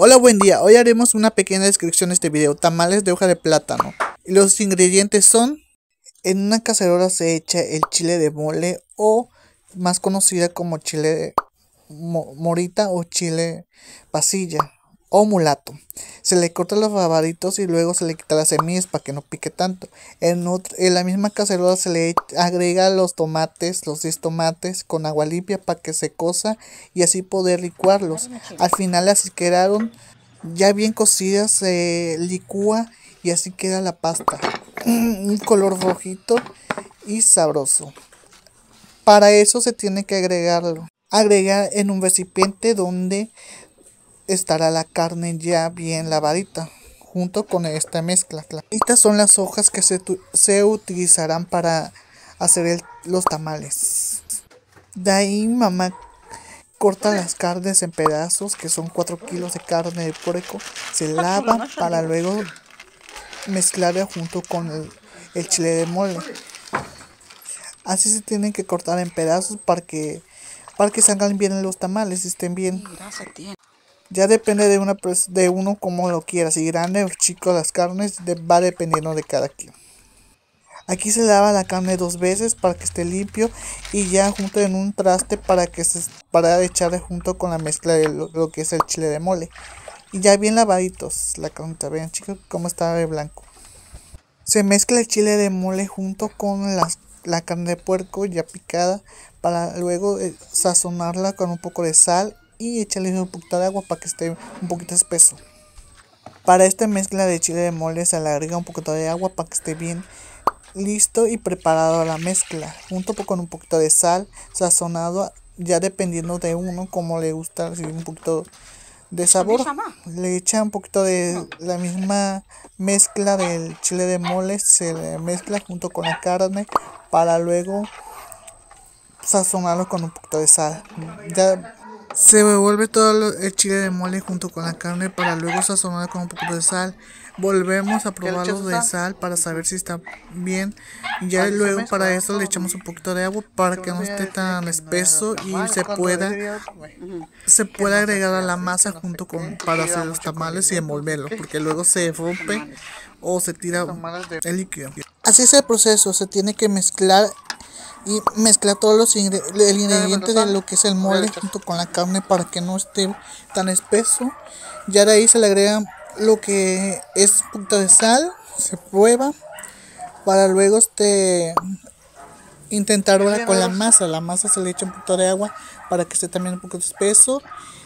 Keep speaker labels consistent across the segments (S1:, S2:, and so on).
S1: Hola, buen día. Hoy haremos una pequeña descripción de este video. Tamales de hoja de plátano. Los ingredientes son... En una cacerola se echa el chile de mole o más conocida como chile morita o chile pasilla o mulato. Se le corta los rabaditos y luego se le quita las semillas para que no pique tanto. En, en la misma cacerola se le agrega los tomates, los 10 tomates con agua limpia para que se cosa y así poder licuarlos. Al final las quedaron ya bien cocidas, se licúa y así queda la pasta. Un color rojito y sabroso. Para eso se tiene que agregarlo. Agregar en un recipiente donde estará la carne ya bien lavadita junto con esta mezcla. Estas son las hojas que se, se utilizarán para hacer los tamales. De ahí mamá corta las carnes en pedazos, que son 4 kilos de carne de puerco. Se lava para luego mezclarla junto con el, el chile de mole. Así se tienen que cortar en pedazos para que, para que salgan bien los tamales y estén bien. Ya depende de una de uno como lo quiera, si grande o chico las carnes, va dependiendo de cada quien. Aquí se lava la carne dos veces para que esté limpio y ya junto en un traste para que se para echarle junto con la mezcla de lo, que es el chile de mole. Y ya bien lavaditos la carne, vean chicos cómo está de blanco. Se mezcla el chile de mole junto con la carne de puerco ya picada para luego eh, sazonarla con un poco de sal y echarle un poquito de agua para que esté un poquito espeso. Para esta mezcla de chile de mole se le agrega un poquito de agua para que esté bien listo y preparado la mezcla, junto con un poquito de sal, sazonado ya dependiendo de uno como le gusta, si un poquito de sabor, le echa un poquito de la misma mezcla del chile de mole, se le mezcla junto con la carne para luego sazonarlo con un poquito de sal. Ya se revuelve todo el chile de mole junto con la carne para luego sazonar con un poco de sal. Volvemos a probarlo de sal para saber si está bien. Y ya luego para eso le echamos un poquito de agua para que no esté tan espeso y se pueda se pueda agregar a la masa junto con para hacer los tamales y envolverlo porque luego se rompe o se tira el líquido. Así es el proceso, se tiene que mezclar y mezcla todos los el ingrediente de lo que es el mole junto con la carne para que no esté tan espeso. Ya de ahí se le agrega lo que es un poquito de sal, se prueba para luego este intentar con la masa. La masa se le echa un poquito de agua para que esté también un poco espeso.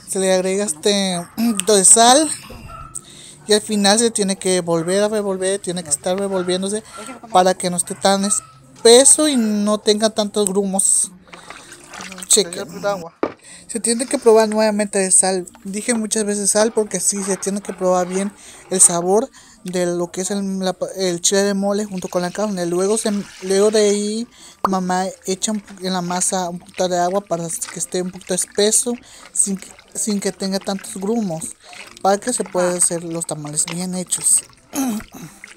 S1: Se le agrega este un poquito de sal y al final se tiene que volver a revolver, tiene que estar revolviéndose para que no esté tan espeso peso y no tenga tantos grumos. Cheque. Se tiene que probar nuevamente de sal. Dije muchas veces sal porque sí, se tiene que probar bien el sabor de lo que es el, chile de mole junto con la carne. Luego, se, luego de ahí, mamá echa en la masa un poquito de agua para que esté un poquito espeso sin, sin que tenga tantos grumos. Para que se puedan hacer los tamales bien hechos.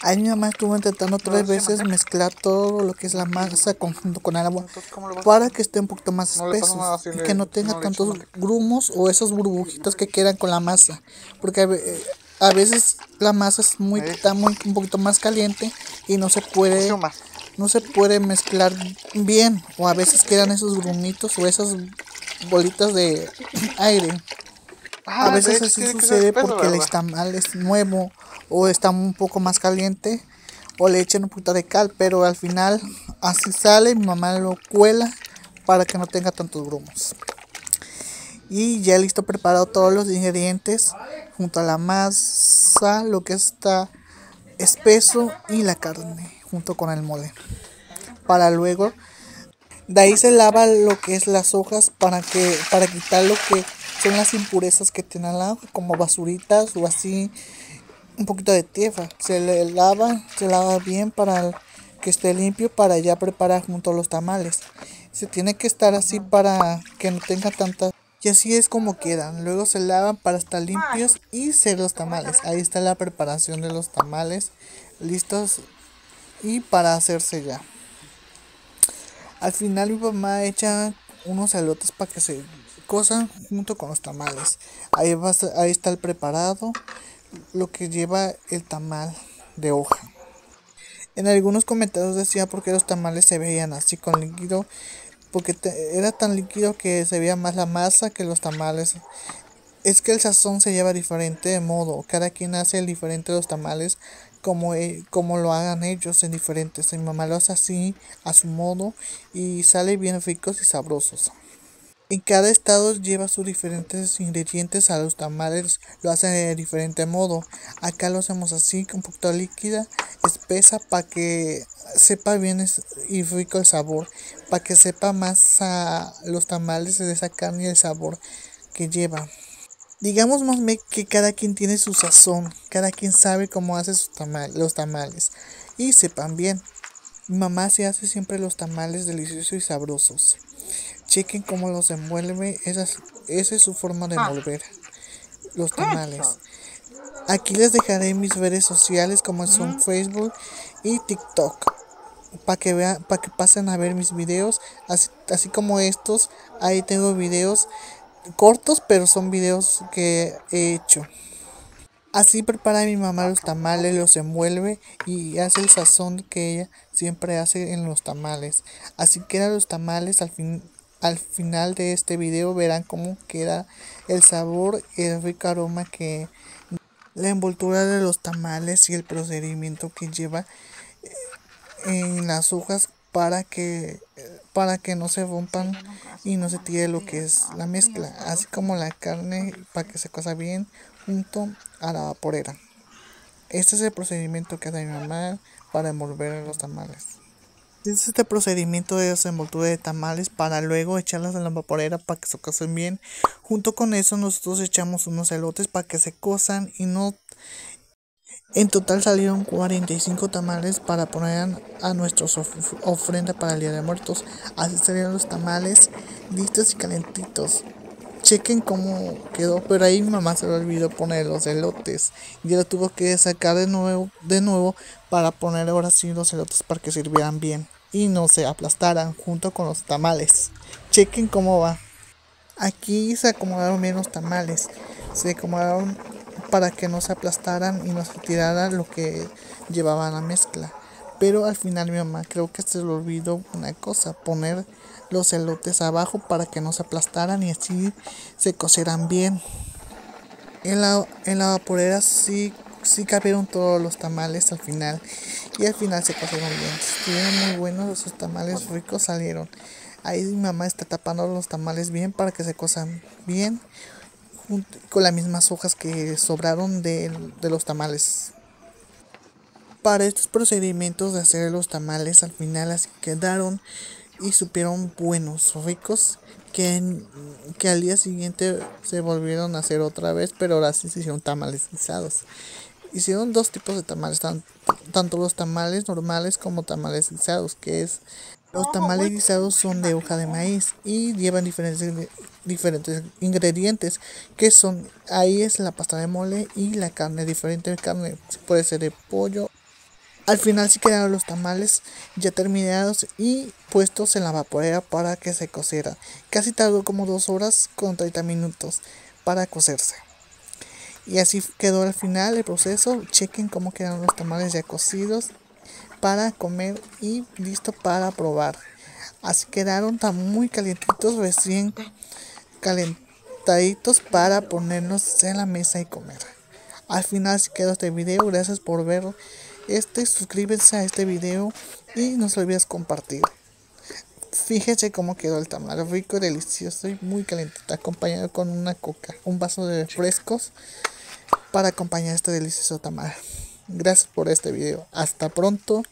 S1: Ahí mi mamá estuvo intentando tres veces mezclar todo lo que es la masa conjunto con el agua para que esté un poquito más espeso y que no tenga tantos grumos o esos burbujitos que quedan con la masa. Porque eh, a veces la masa es muy, está muy, un poquito más caliente y no se puede no se puede mezclar bien o a veces quedan esos grumitos o esas bolitas de aire. A veces así sucede porque el tamal es nuevo o está un poco más caliente o le echan un poquito de cal, pero al final así sale, mi mamá lo cuela para que no tenga tantos grumos. Y ya listo preparado todos los ingredientes junto a la masa, lo que está espeso y la carne junto con el mole. Para luego de ahí se lava lo que es las hojas para que para quitar lo que son las impurezas que tiene la hoja, como basuritas o así un poquito de tierra. Se le lava, se lava bien para que esté limpio para ya preparar junto a los tamales. Se tiene que estar así para que no tenga tanta y así es como quedan. Luego se lavan para estar limpios y ser los tamales. Ahí está la preparación de los tamales listos y para hacerse ya. Al final mi mamá echa unos salotes para que se cosan junto con los tamales. Ahí, va, ahí está el preparado, lo que lleva el tamal de hoja. En algunos comentarios decía porque los tamales se veían así con líquido, porque era tan líquido que se veía más la masa que los tamales. Es que el sazón se lleva diferente de modo, cada quien hace el diferente los tamales como, e, como lo hagan ellos en diferentes. Mi mamá lo hace así, a su modo, y sale bien ricos y sabrosos. En cada estado lleva sus diferentes ingredientes a los tamales, lo hacen de diferente modo. Acá lo hacemos así, con poquito líquida, espesa, para que sepa bien y rico el sabor, para que sepa más a los tamales de esa carne y el sabor que lleva. Digamos más que cada quien tiene su sazón, cada quien sabe cómo hace sus los tamales y sepan bien. Mamá se hace siempre los tamales deliciosos y sabrosos. Chequen cómo los envuelve. Esa es, su forma de ah. envolver los tamales. Aquí les dejaré mis redes sociales como son Facebook y TikTok. Para que vean, para que pasen a ver mis videos. Así, así como estos. Ahí tengo videos cortos, pero son videos que he hecho. Así prepara mi mamá los tamales, los envuelve y hace el sazón que ella siempre hace en los tamales. Así quedan los tamales al fin, al final de este video verán cómo queda el sabor y el rico aroma que la envoltura de los tamales y el procedimiento que lleva eh, en las hojas para que para que no se rompan y no se tire lo que es la mezcla así como la carne para que se cosa bien junto a la vaporera este es el procedimiento que hace mi mamá para envolver los tamales es este procedimiento de desenvoltura de tamales para luego echarlas en la vaporera para que se cosen bien. Junto con eso nosotros echamos unos elotes para que se cosan y no... En total salieron 45 tamales para poner a nuestra ofrenda para el Día de Muertos. Así salieron los tamales listos y calentitos. Chequen cómo quedó, pero ahí mamá se le olvidó poner los elotes. Y la tuvo que sacar de nuevo, de nuevo para poner ahora sí los elotes para que sirvieran bien y no se aplastaran junto con los tamales. Chequen cómo va. Aquí se acomodaron bien los tamales. Se acomodaron para que no se aplastaran y no se tirara lo que llevaban a mezcla. Pero al final mi mamá creo que se le olvidó una cosa, poner los elotes abajo para que no se aplastaran y así se cocieran bien. En la, en la vaporera sí, sí cabieron todos los tamales al final y al final se cocieron bien. Estuvieron muy buenos, esos tamales ricos salieron. Ahí mi mamá está tapando los tamales bien para que se cosan bien con las mismas hojas que sobraron de, de los tamales. Para estos procedimientos de hacer los tamales al final así quedaron y supieron buenos, ricos, que, que al día siguiente se volvieron a hacer otra vez, pero ahora sí se hicieron tamales guisados. Hicieron dos tipos de tamales, tanto los tamales normales como tamales guisados, que es los tamales guisados son de hoja de maíz y llevan diferentes, diferentes ingredientes que son, ahí es la pasta de mole y la carne, diferente carne, puede ser de pollo al final sí quedaron los tamales ya terminados y puestos en la vaporera para que se cocieran. Casi tardó como dos horas con 30 minutos para cocerse. Y así quedó al final el proceso. Chequen cómo quedaron los tamales ya cocidos para comer y listo para probar. Así quedaron tan muy calientitos, recién calentaditos para ponernos en la mesa y comer. Al final sí quedó este video. Gracias por verlo este, suscríbete a este video y no se olvides compartir. Fíjense cómo quedó el tamal, rico, delicioso y muy calentito, acompañado con una coca, un vaso de refrescos para acompañar este delicioso tamal. Gracias por este video. Hasta pronto.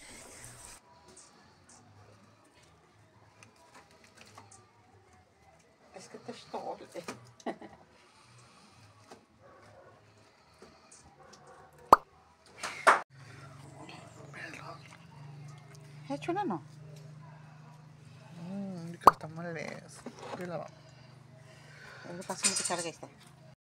S2: hecho una no?
S1: Mmm, ricos tamales. Yo la vamos.
S2: Le paso un cuchara que está.